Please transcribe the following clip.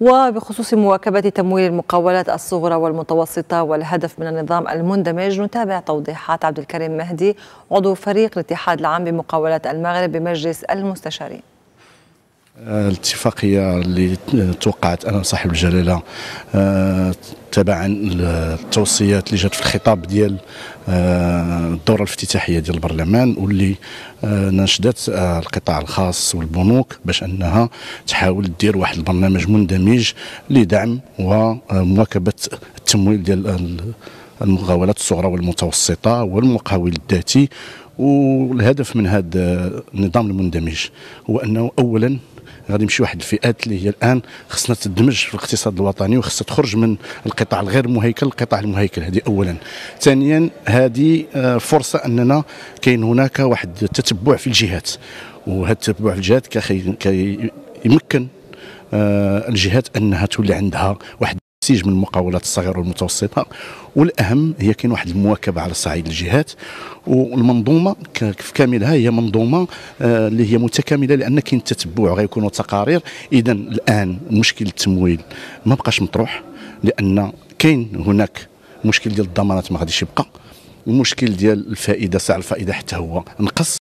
وبخصوص مواكبة تمويل المقاولات الصغرى والمتوسطة والهدف من النظام المندمج نتابع توضيحات عبد الكريم مهدي عضو فريق الاتحاد العام بمقاولات المغرب بمجلس المستشارين. الاتفاقية اللي توقعت أنا صاحب الجلالة آه، تبعا التوصيات اللي جات في الخطاب ديال آه، الدورة الافتتاحية ديال البرلمان واللي آه، ناشدت القطاع الخاص والبنوك باش أنها تحاول دير واحد البرنامج مندمج لدعم ومواكبه التمويل ديال المقاولات الصغرى والمتوسطة والمقاول الذاتي. والهدف من هذا النظام المندمج هو أنه اولا غادي يمشي واحد الفئات اللي هي الآن خصنا تدمج في الاقتصاد الوطني وخصها تخرج من القطاع الغير مهيكل للقطاع المهيكل هذه اولا. ثانيا هذه آه، فرصة أننا كاين هناك واحد التتبع في الجهات. وهذا التتبع في الجهات كيمكن آه، الجهات أنها تولي عندها واحد النسيج من المقاولات الصغيرة والمتوسطة والأهم هي كاين واحد المواكبة على صعيد الجهات والمنظومة في كاملها هي منظومة آه، اللي هي متكاملة لأن كاين تتبع غيكونوا تقارير. اذا الآن مشكل التمويل ما بقاش مطروح لأن كاين هناك مشكل ديال الضمانات ما غاديش يبقى المشكل ديال الفائدة سعر الفائدة حتى هو نقص.